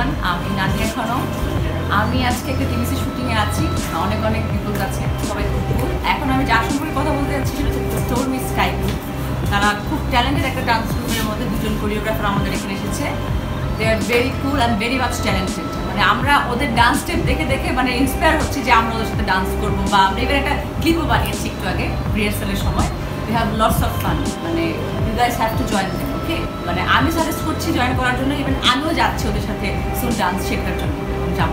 Everyone, আমি নাদিয়া খানম। আমি আজকে একটা টিভিসি শুটিংয়ে আছি। অনেক অনেক পিপল আছে, সবাই। এখন আমি যার সম্পর্কে কথা বলতে যাচ্ছি সেটা হচ্ছে স্টোর মিস স্কাই তারা খুব ট্যালেন্টেড একটা ডান্স গ্রুপের মধ্যে দুজন কোরিওগ্রাফার আমাদের এখানে এসেছে। They are very cool and very much talented মানে আমরা ওদের ডান্স স্টেপ দেখে দেখে মানে ইন্সপায়ার হচ্ছি যে আমরা ওদের সাথে ডান্স করব বা আমরা এবার একটা ক্লিপও বানিয়েছি একটু আগে রিহার্সালের সময়। We have lots of fun মানে you guys have to join them okay মানে আমি সাজেস্ট করছি জয়েন করার জন্য ইভেন আমিও যাচ্ছি ওদের সাথে সুন ডান্স শেখার জন্য যাব।